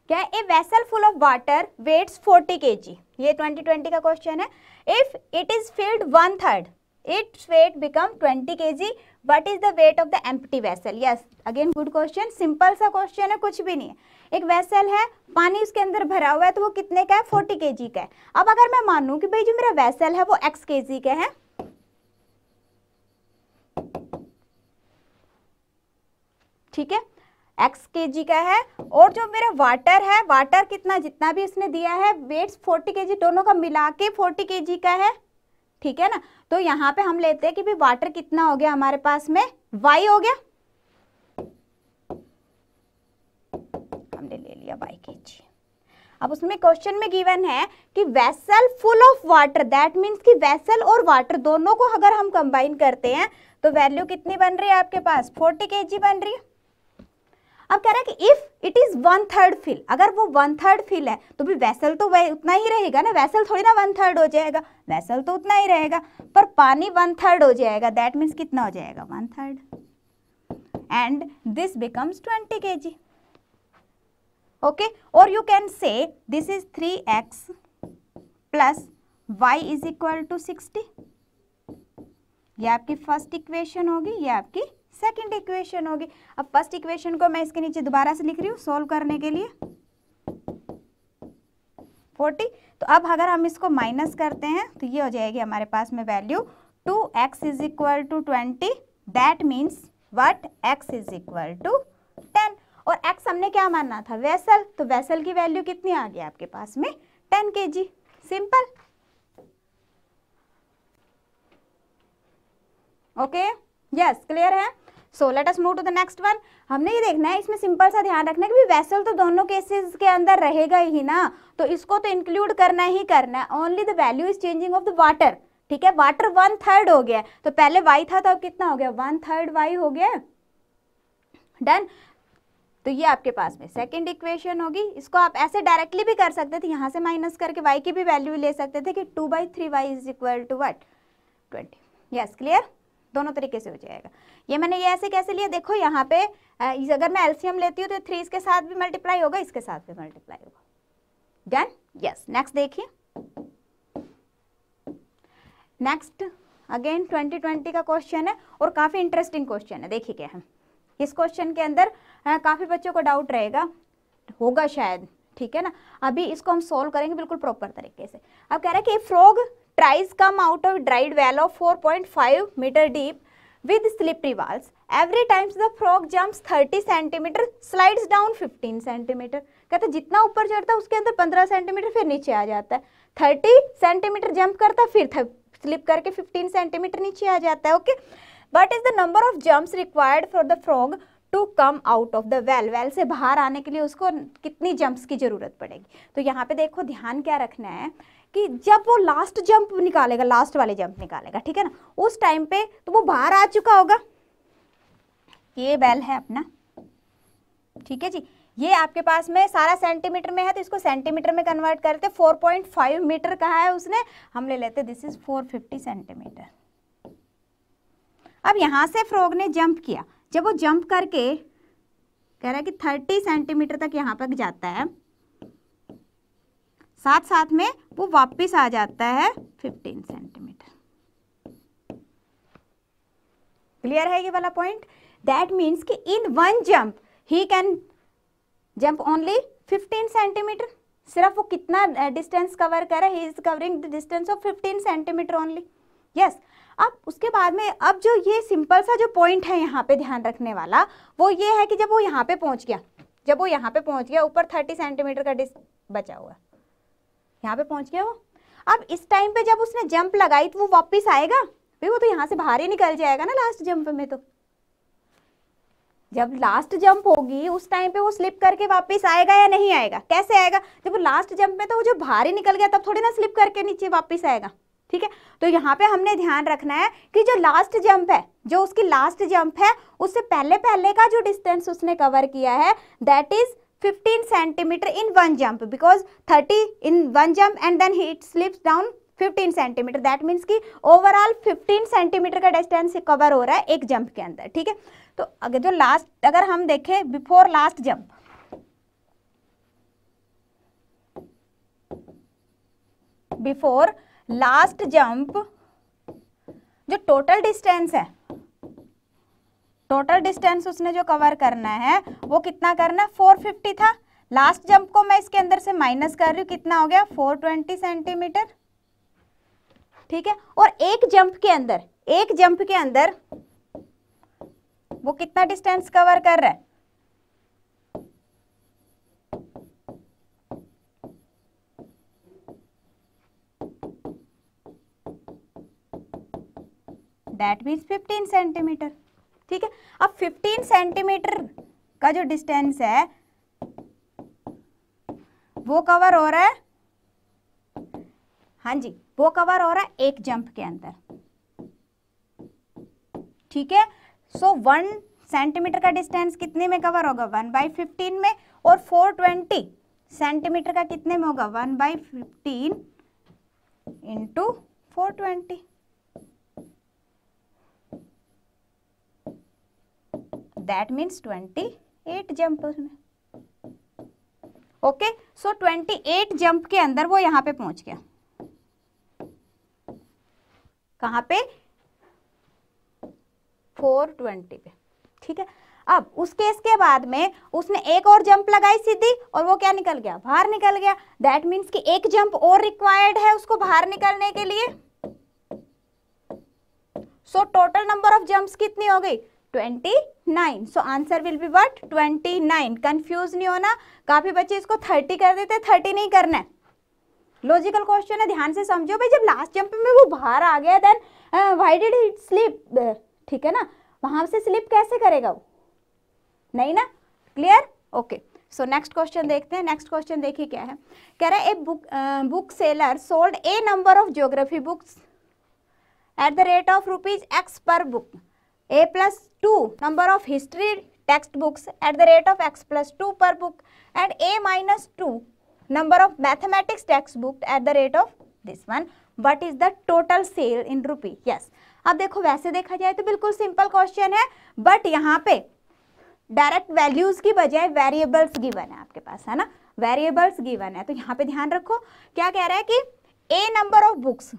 S1: क्या a vessel full of water weights 40 K G ये 2020 का क्वेश्चन है. If it is filled one third its weight become 20 K G what is the weight of the empty vessel yes again good question simple सा question है, कुछ भी नहीं है. एक वेसल है, पानी उसके अंदर भरा हुआ है तो वो कितने का है? 40 केजी का है. अब अगर मैं मानूं कि भाई जो मेरा वेसल है, वो एक्स केजी का है. ठीक है? एक्स के का है और जो मेरा वाटर है वाटर कितना जितना भी इसने दिया है वेट्स फोर्टी के जी दोनों का मिला के फोर्टी के का है। ठीक है ना? तो यहाँ पे हम लेते हैं कि भाई वाटर कितना हो गया हमारे पास में? वाई हो गया। हमने ले लिया वाई के जी अब उसमें क्वेश्चन में गिवन है कि vessel full of water that means कि वेसल और वाटर दोनों को अगर हम कंबाइन करते हैं तो वैल्यू कितनी बन रही है आपके पास? फोर्टी के बन रही है। अब कह रहा है कि if it is one third fill अगर वो वन थर्ड फिल है तो भी वैसल तो वह उतना ही रहेगा ना वैसल थोड़ी ना वन थर्ड हो जाएगा वैसल तो उतना ही रहेगा, पर पानी वन थर्ड हो जाएगा दैट मीन्स कितना हो जाएगा one third and this becomes twenty K G okay और you can say this is three x plus y is equal to sixty ये आपकी फ़र्स्ट इक्वेशन होगी, ये आपकी सेकेंड इक्वेशन होगी। अब फ़र्स्ट इक्वेशन को मैं इसके नीचे दोबारा से लिख रही हूँ सोल्व करने के लिए। फोर्टी तो अब अगर हम इसको माइनस करते हैं तो ये हो जाएगी हमारे पास में value two x is equal to twenty that means what x is equal to ten और एक्स हमने क्या मानना था? वेसल तो वेसल की वैल्यू कितनी आ गई आपके पास में? Ten K G simple okay yes clear है? So let us move to the next one हमने ये देखना है, इसमें सिंपल सा ध्यान रखना है कि वेसल तो दोनों केसेस के अंदर रहेगा ही ना। तो इसको तो इंक्लूड करना ही करना है। Only the value is changing of the water ठीक है? वाटर वन थर्ड हो गया। तो पहले वाई था तो अब कितना हो गया? वन थर्ड वाई हो गया। डन तो ये आपके पास में सेकेंड इक्वेशन होगी। इसको आप ऐसे डायरेक्टली भी कर सकते थे, यहाँ से माइनस करके वाई की भी वैल्यू ले सकते थे कि two by three y is equal to what twenty yes clear दोनों तरीके से हो जाएगा। ये मैंने ये ऐसे कैसे लिया? देखो यहाँ पे अगर मैं एल्सियम लेती हूँ तो थ्री इसके साथ भी मल्टीप्लाई होगा, इसके साथ भी मल्टीप्लाई होगा। डन यस नेक्स्ट देखिए। नेक्स्ट अगेन 2020 का क्वेश्चन है और काफ़ी इंटरेस्टिंग क्वेश्चन है। देखिए क्या है। इस क्वेश्चन के अंदर काफ़ी बच्चों को डाउट रहेगा। होगा शायद, ठीक है ना? अभी इसको हम सोल्व करेंगे बिल्कुल प्रॉपर तरीके से। अब कह रहे हैं कि frog tries come out of dried well of 4.5 metre deep with slippery walls. Every times the frog jumps 30 centimetre slides down 15 centimetre कहते जितना ऊपर चढ़ता है, उसके अंदर 15 सेंटीमीटर फिर नीचे आ जाता है। 30 सेंटीमीटर जंप करता, फिर स्लिप करके 15 सेंटीमीटर नीचे आ जाता है okay what is the number of jumps required for the frog to come out of the well well से बाहर आने के लिए उसको कितनी जंप्स की ज़रूरत पड़ेगी? तो यहाँ पे देखो, ध्यान क्या रखना है कि जब वो लास्ट जंप निकालेगा लास्ट वाले जंप निकालेगा, ठीक है ना? उस टाइम पे तो वो बाहर आ चुका होगा। ये बेल है अपना। ठीक है जी? ये आपके पास में सारा सेंटीमीटर में है तो इसको सेंटीमीटर में कन्वर्ट करते 4.5 मीटर कहा है उसने। हम ले लेते दिस इज़ 450 सेंटीमीटर अब यहाँ से फ्रॉग ने जंप किया। जब वो जंप करके, कह रहा है कि 30 सेंटीमीटर तक यहाँ पर जाता है साथ साथ में वो वापस आ जाता है 15 सेंटीमीटर क्लियर है ये वाला पॉइंट दैट मीन्स कि in one jump he can jump only 15 centimetre सिर्फ़ वो कितना डिस्टेंस कवर कर है is covering the distance of 15 centimetre only yes अब उसके बाद में, अब जो ये सिंपल सा जो पॉइंट है यहाँ पे ध्यान रखने वाला, वो ये है कि जब वो यहाँ पे पहुँच गया, जब वो यहाँ पे पहुँच गया, ऊपर 30 सेंटीमीटर का डिस बचा हुआ। यहाँ पे पहुँच गया वो। अब इस टाइम पे जब उसने जंप लगाई तो वो वापस आएगा भाई वो तो यहाँ से बाहर ही निकल जाएगा ना लास्ट जंप में तो। जब लास्ट जंप होगी, उस टाइम पे वो स्लिप करके वापस आएगा या नहीं आएगा? कैसे आएगा? जब वो लास्ट जंप में तो वो जो बाहर ही निकल गया, तब थोड़ी ना स्लिप करके नीचे वापस आएगा। ठीक है? तो यहाँ पे हमने ध्यान रखना है कि जो लास्ट जंप है, जो उसकी लास्ट जंप है, उससे पहले पहले का जो डिस्टेंस उसने कवर किया है that is 15 centimetre in one jump because 30 in one jump and then he slips down 15 centimetre that means कि ओवरऑल 15 सेंटीमीटर का डिस्टेंस कवर हो रहा है एक जंप के अंदर, ठीक है? तो अगर जो लास्ट अगर हम देखें before last jump before last jump जो टोटल डिस्टेंस है, टोटल डिस्टेंस उसने जो कवर करना है, वो कितना करना है? 450 था। लास्ट जंप को मैं इसके अंदर से माइनस कर रही हूँ, कितना हो गया? 420 सेंटीमीटर। ठीक है? और एक जंप के अंदर, एक जंप के अंदर वो कितना डिस्टेंस कवर कर रहा है? दैट मीन्स 15 सेंटीमीटर ठीक है? अब 15 सेंटीमीटर का जो डिस्टेंस है, वो कवर हो रहा है हाँ जी, वो कवर हो रहा है एक जंप के अंदर। ठीक है? सो वन सेंटीमीटर का डिस्टेंस कितने में कवर होगा? वन बाई फिफ्टीन में और फोर ट्वेंटी सेंटीमीटर का कितने में होगा? One by fifteen into four twenty that means twenty eight jump उसमें। Okay so twenty eight jump के अंदर वो यहाँ पे पहुँच गया। कहाँ पे? फोर ट्वेंटी पे। ठीक है? अब उस केस के बाद में उसने एक और जंप लगाई सीधी और वो क्या निकल गया? बाहर निकल गया। दैट मीन्स कि एक जंप और रिक्वायर्ड है उसको बाहर निकलने के लिए। So total number of jumps कितनी हो गई? Twenty nine so answer will be what twenty nine confuse नहीं होना। काफ़ी बच्चे इसको थर्टी कर देते थर्टी नहीं करना है। लॉजिकल क्वेश्चन है, ध्यान से समझो। भाई, जब लास्ट जंप में वो बाहर आ गया then why did he slip ठीक है ना? वहाँ से स्लिप कैसे करेगा वो? नहीं ना? Clear okay so next question देखते हैं। नेक्स्ट क्वेश्चन देखिए क्या है। कह रहा है a book book seller sold a number of geography books at the rate of rupees x per book a plus two number of history text books at the rate of x plus two per book and a minus two number of mathematics text book at the rate of this one what is the total sale in rupee yes अब देखो, वैसे देखा जाए तो बिल्कुल simple question है but यहाँ पे डायरेक्ट वैल्यूज़ की बजाय वेरिएबल्स गिवन है आपके पास, है ना? वेरिएबल्स गिवन है तो यहाँ पे ध्यान रखो, क्या कह रहा है कि a number of books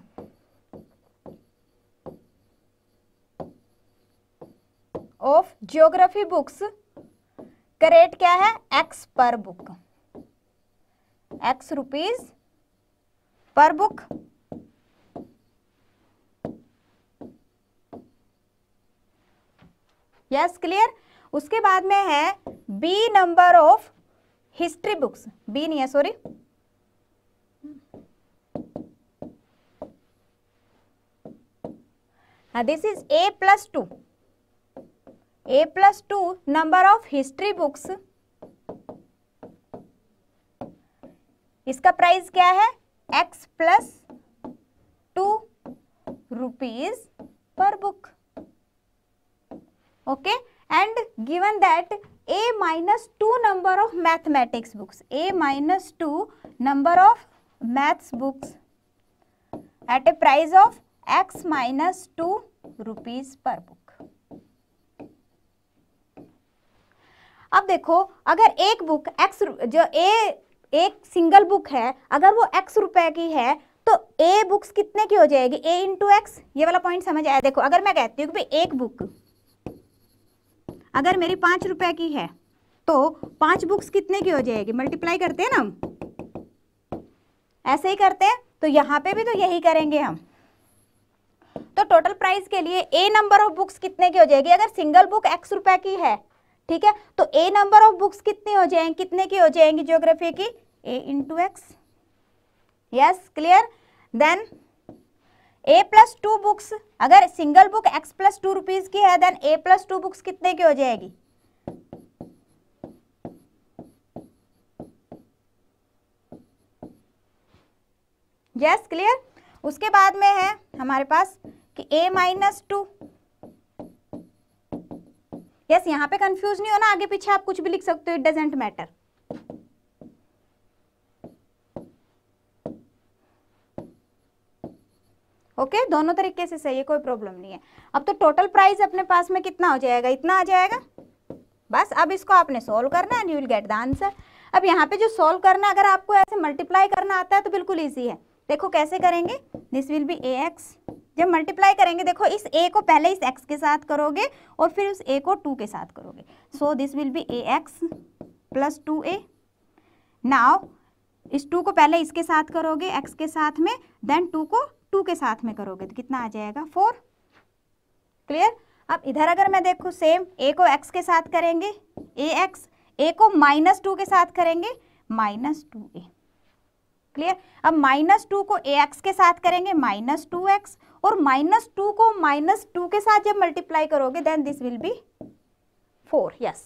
S1: of geography books का रेट क्या है? X per book x rupees per book yes clear उसके बाद में है b number of history books b नहीं है sorry this is a plus two a plus two number of history books इसका प्राइस क्या है? X plus two rupees per book okay and given that a minus two number of mathematics books a minus two number of maths books at a price of x minus two rupees per book अब देखो, अगर एक book x जो a एक single book है, अगर वो x रुपए की है तो ए बुक्स कितने की हो जाएगी? ए इंटू एक्स ये वाला पॉइंट समझ आया? देखो, अगर मैं कहती हूँ कि एक बुक अगर मेरी पाँच रुपए की है तो पाँच बुक्स कितने की हो जाएगी? मल्टीप्लाई करते हैं ना हम। ऐसे ही करते हैं तो यहाँ पे भी तो यही करेंगे हम। तो टोटल प्राइस के लिए ए नंबर ऑफ़ बुक्स कितने की हो जाएगी? अगर सिंगल बुक एक्स रुपए की है ठीक है? तो ए नंबर ऑफ़ बुक्स कितनी हो जाएँगी कितने की हो जाएँगी ज्योग्राफी की? A into x yes clear then a plus two books अगर single book x plus two rupees की है then a plus two books कितने की हो जाएगी? यस yes, क्लियर उसके बाद में है हमारे पास कि ए माइनस टू यस यहाँ पे कंफ्यूज नहीं होना आगे पीछे आप कुछ भी लिख सकते हो it doesn't matter okay okay, दोनों तरीके से सही है कोई प्रॉब्लम नहीं है। अब तो टोटल प्राइस अपने पास में कितना हो जाएगा? इतना आ जाएगा? बस अब इसको आपने सोल्व करना है and you will get the answer अब यहाँ पे जो सोल्व करना अगर आपको ऐसे मल्टीप्लाई करना आता है तो बिल्कुल ईजी है। देखो कैसे करेंगे? This will be a x जब मल्टीप्लाई करेंगे, देखो इस ए को पहले इस एक्स के साथ करोगे और फिर उस ए को टू के साथ करोगे। So this will be a x plus two a now इस टू को पहले इसके साथ करोगे एक्स के साथ में देन टू को टू के साथ में करोगे। तो कितना आ जाएगा? फोर क्लियर अब इधर अगर मैं देखूँ सेम ए को एक्स के साथ करेंगे ए एक्स ए को माइनस टू के साथ करेंगे माइनस टू ए क्लियर अब माइनस टू को ए एक्स के साथ करेंगे माइनस टू एक्स और माइनस टू को माइनस टू के साथ जब मल्टीप्लाई करोगे then this will be four yes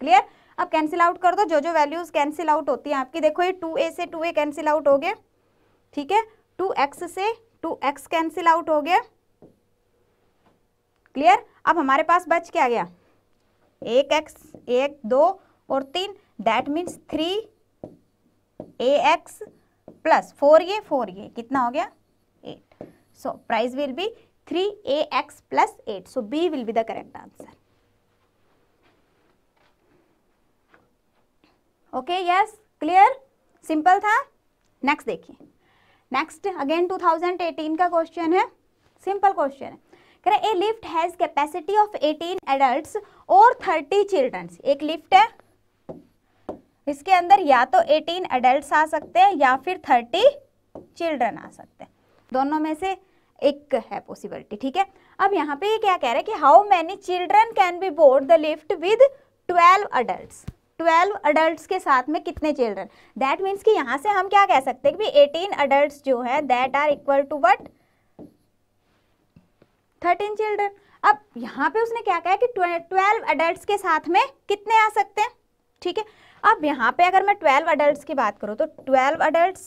S1: clear अब कैंसिल आउट कर दो। जो जो वैल्यूज़ कैंसिल आउट होती हैं आपकी, देखो ये टू ए से टू ए कैंसिल आउट हो गया ठीक है? टू एक्स से टू एक्स कैंसिल आउट हो गया क्लियर अब हमारे पास बच क्या गया? एक एक्स एक, दो और तीन। That means three a x plus four ये फोर ये कितना हो गया? Eight so price will be three a x plus eight so B will be the correct answer okay yes clear simple था नेक्स्ट देखिए। नेक्स्ट अगेन 2018 का question है। Simple question है। कह रहे a lift has capacity of 18 adults और 30 childrens एक lift है। इसके अंदर या तो 18 एडल्ट्स आ सकते हैं या फिर 30 चिल्ड्रन आ सकते हैं। दोनों में से एक है पॉसिबिलिटी ठीक है? अब यहाँ पे ये क्या कह रहे हैं कि how many children can be board the lift with 12 adult 12 adult के साथ में कितने चिल्ड्रन दैट मीन्स कि यहाँ से हम क्या कह सकते हैं कि 18 अडल्ट जो है that are equal to what 13 children अब यहाँ पे उसने क्या कहा कि 12 अडल्ट के साथ में कितने आ सकते हैं? ठीक है? अब यहाँ पे अगर मैं ट्वेल्व अडल्ट की बात करूँ तो twelve adult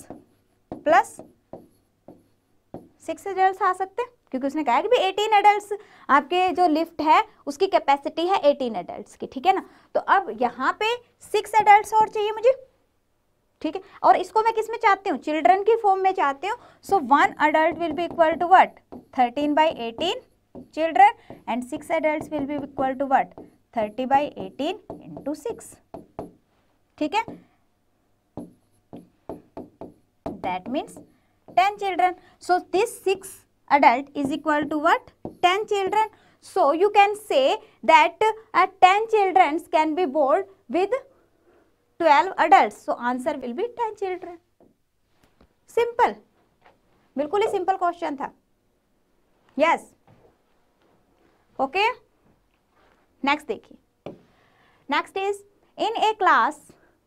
S1: plus six adult आ सकते हैं, क्योंकि उसने कहा कि भी एटीन एडल्ट्स आपके जो लिफ्ट है, उसकी कैपेसिटी है एटीन एडल्ट्स की, ठीक है ना? तो अब यहाँ पे सिक्स एडल्ट्स और चाहिए मुझे, ठीक है? और इसको मैं किसमें चाहती हूँ? चिल्ड्रन की फॉर्म में चाहती हूँ। So one adult will be equal to what thirteen by eighteen children and six adult will be equal to what thirty by eighteen into six ठीक है? That means ten children so this six adult is equal to what 10 children so you can say that uh, 10 children can be born with 12 adults so answer will be 10 children simple बिल्कुल ही simple question था yes okay next देखिए next is in a class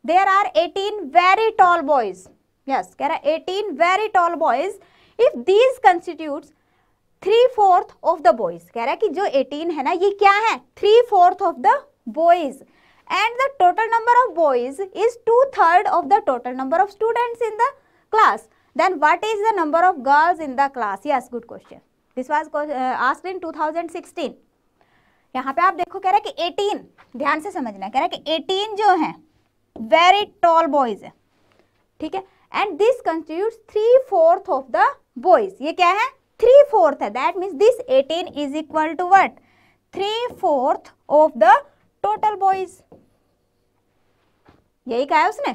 S1: there are 18 very tall boys yes, कह रहा 18 very tall boys. If these constitutes three fourth of the boys कह रहा है कि जो 18 है ना, ये क्या है? Three fourth of the boys and the total number of boys is two third of the total number of students in the class then what is the number of girls in the class yes good question this was asked in 2016 यहाँ पे आप देखो, कह रहा है कि 18 ध्यान से समझना कह रहा है कि 18 जो है वेरी टॉल बॉयज़ है। ठीक है? And this constitute three fourth of the boys ये क्या है? थ्री फोर्थ है. That means this eighteen is equal to what three fourth of the total boys यही कहा है उसने.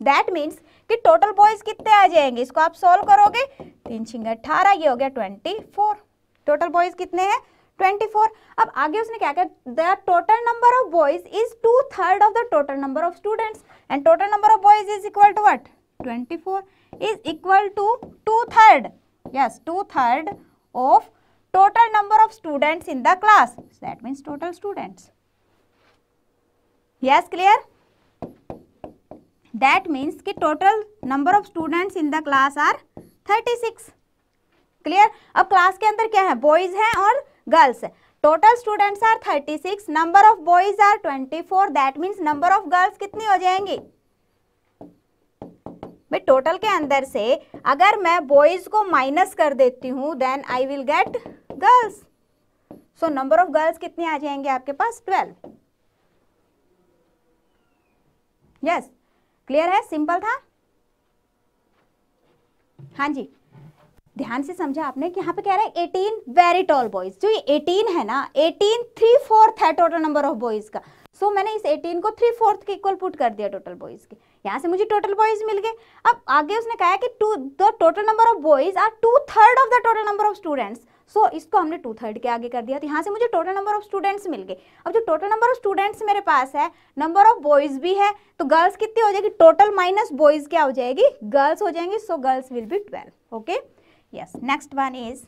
S1: दैट मीन्स कि टोटल बॉयज़ कितने आ जाएँगे? इसको आप सॉल्व करोगे? तीन छिंग अठारह, ये हो गया ट्वेंटी फोर टोटल बॉयज़ कितने हैं? 24 अब आगे उसने क्या किया the total number of boys is two third of the total number of students and total number of boys is equal to what 24 is equal to two third yes two third of total number of students in the class so that means total students yes clear that means कि total number of students in the class are 36 clear अब class के अंदर क्या है boys हैं और girls total students are 36 number of boys are 24 that means number of girls कितनी हो जाएँगी भाई टोटल के अंदर से अगर मैं बॉयज़ को माइनस कर देती हूँ then I will get girls so number of girls कितने आ जाएँगे आपके पास? 12 यस क्लियर है? सिंपल था? हाँ जी. ध्यान से समझा आपने कि यहाँ पे कह रहा है 18 वेरी टॉल बॉयज़ जो ये 18 है ना 18 थ्री फोर्थ है टोटल नंबर ऑफ़ बॉयज़ का. सो so, मैंने इस 18 को थ्री फोर्थ के इक्वल पुट कर दिया टोटल बॉयज़ के. यहाँ से मुझे टोटल बॉयज़ मिल गए। अब आगे उसने कहा कि to the total number of boys are two third of the total number of students so इसको हमने टू थर्ड के आगे कर दिया। तो यहाँ से मुझे टोटल नंबर ऑफ़ स्टूडेंट्स मिल गए। अब जो टोटल नंबर ऑफ़ स्टूडेंट्स मेरे पास है नंबर ऑफ़ बॉयज़ भी है तो गर्ल्स कितनी हो जाएगी? टोटल माइनस बॉयज़ क्या हो जाएगी? गर्ल्स हो जाएँगी so girls will be twelve okay yes next one is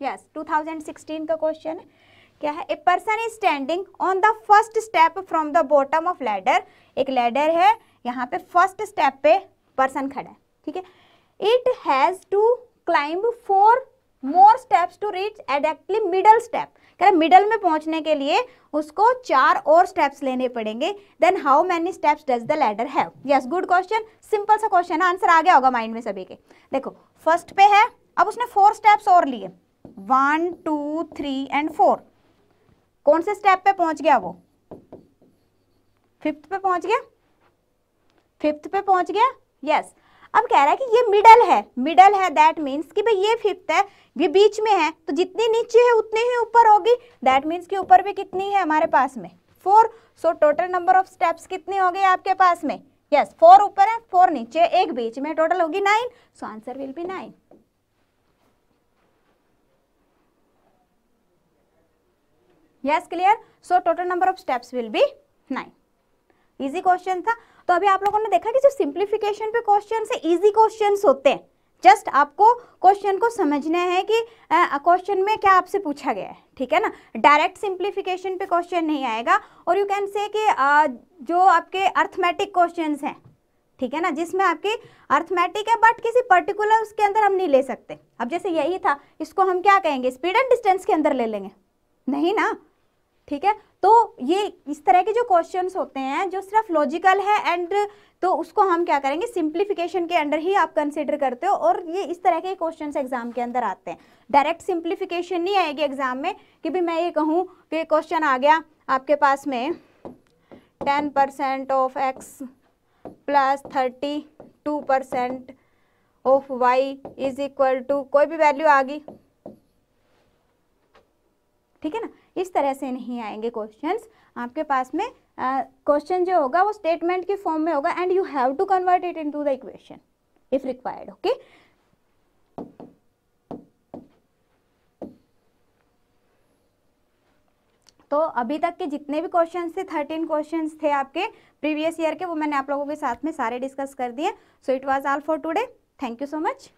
S1: yes 2016 का क्वेश्चन है। क्या है? A person is standing on the first step from the bottom of ladder एक लैडर है यहाँ पे फ़र्स्ट स्टेप पे पर्सन खड़ा है, ठीक है? It has to climb four more steps to reach exactly middle step कह मिडल में पहुँचने के लिए उसको चार और स्टेप्स लेने पड़ेंगे। Then how many steps does the ladder have yes good question simple सा क्वेश्चन है आंसर आ गया होगा माइंड में सभी के। देखो फ़र्स्ट पे है, अब उसने फोर स्टेप्स और लिए। One two three and four कौन से स्टेप पे पहुँच गया वो? फिफ्थ पे पहुँच गया? फिफ्थ पे पहुँच गया? Yes yes. अब कह रहा है कि ये मिडल है. मिडल है दैट मीन्स कि भाई ये फिफ्थ है, ये बीच में है तो जितनी नीचे है, उतनी ही ऊपर होगी. दैट मीन्स कि ऊपर भी कितनी है हमारे पास में? Four so total number of steps कितनी हो गई आपके पास में? यस फोर ऊपर है फोर नीचे. एक बीच में टोटल होगी nine so answer will be nine yes clear so total number of steps will be nine easy question था. तो अभी आप लोगों ने देखा कि जो सिंप्लीफिकेशन पे क्वेश्चन से इजी क्वेश्चंस होते हैं। जस्ट आपको क्वेश्चन को समझना है कि क्वेश्चन में क्या आपसे पूछा गया है ठीक है ना? डायरेक्ट सिंप्लीफिकेशन पे क्वेश्चन नहीं आएगा और यू कैन से कि आ, जो आपके अर्थमेटिक क्वेश्चंस हैं ठीक है ना? जिसमें आपके अर्थमेटिक है बट किसी पर्टिकुलर उसके अंदर हम नहीं ले सकते। अब जैसे यही था इसको हम क्या कहेंगे? स्पीड एंड डिस्टेंस के अंदर ले लेंगे। नहीं ना? ठीक है? तो ये इस तरह के जो क्वेश्चंस होते हैं, जो सिर्फ़ लॉजिकल है एंड तो उसको हम क्या करेंगे? सिंप्लीफिकेशन के अंडर ही आप कंसिडर करते हो और ये इस तरह के क्वेश्चन एग्ज़ाम के अंदर आते हैं। डायरेक्ट सिंप्लीफिकेशन नहीं आएगी एग्ज़ाम में कि भी मैं ये कहूँ कि क्वेश्चन आ गया आपके पास में। Ten percent of X plus thirty two percent of Y is equal to कोई भी वैल्यू आ गई। ठीक है ना? इस तरह से नहीं आएँगे क्वेश्चंस आपके पास में क्वेश्चन uh, जो होगा वो स्टेटमेंट के फॉर्म में होगा and you have to convert it into the equation if required okay तो अभी तक के जितने भी क्वेश्चंस थे थर्टीन क्वेश्चंस थे आपके प्रीवियस ईयर के वो मैंने आप लोगों के साथ में सारे डिस्कस कर दिए। So it was all for today thank you so much